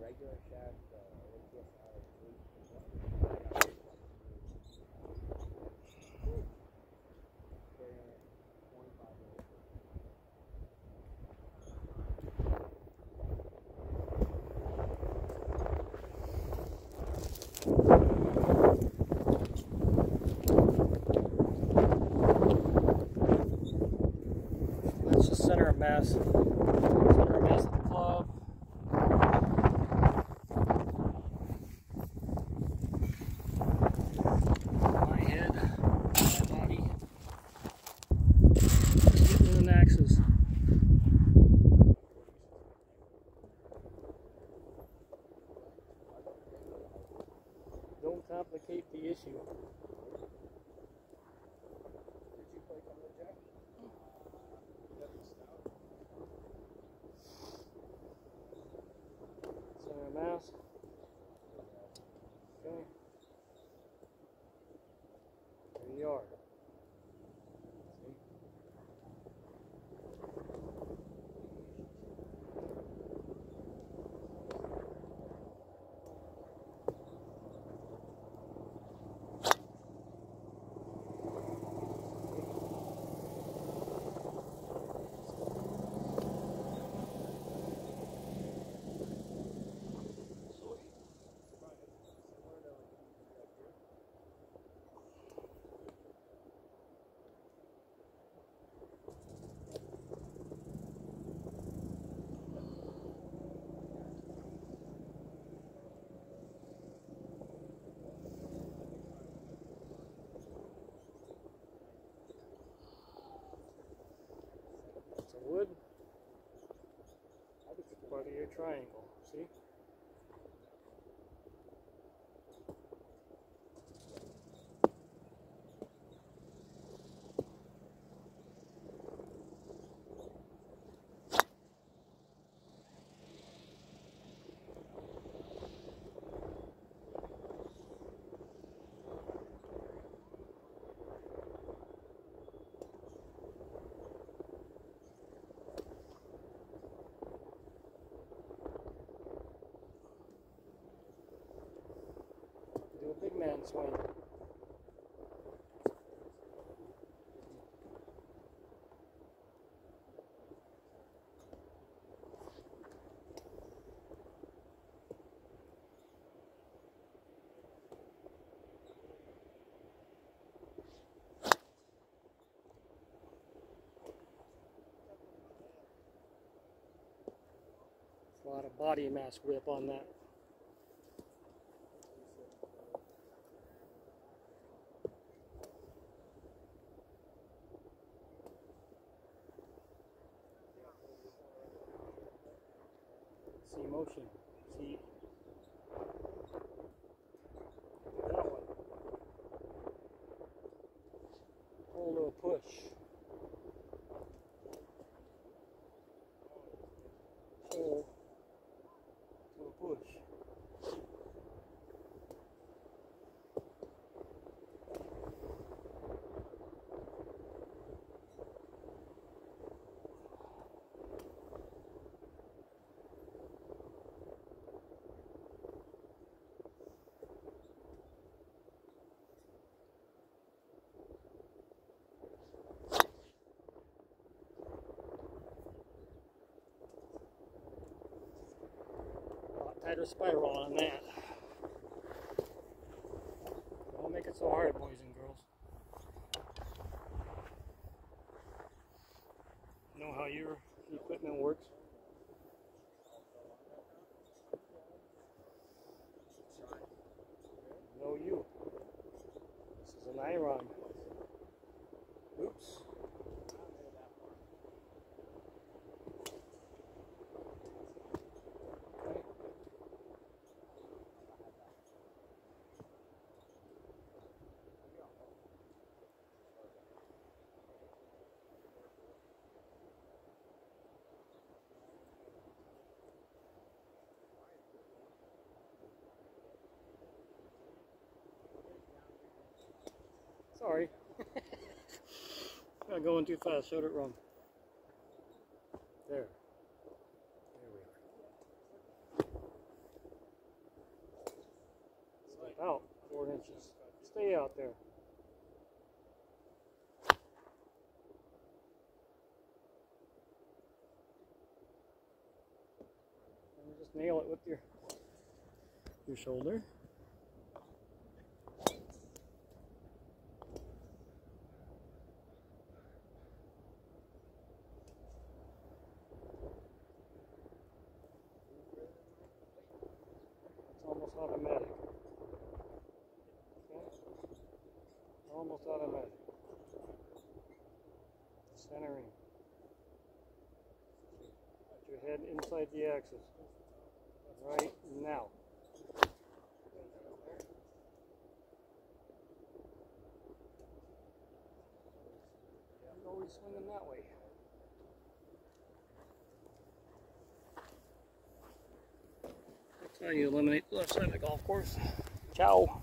regular shaft, uh, That's center of mass. Center of mass of the club. My head, my body. Just getting in the axis. Don't complicate the issue. Center of mass. Okay. There you are. See? It's a wood. It's part of your triangle. A swing. A lot of body mass whip on that. Motion. See. That one. A little push. Pull. Little push. lot tighter spiral on that. Sorry. Not going too fast, showed it wrong. There. There we are. Step out four inches. Stay out there. And just nail it with your your shoulder. Centering. Put your head inside the axis. Right now. Always swinging that way. That's how you eliminate the left side of the golf course. Ciao.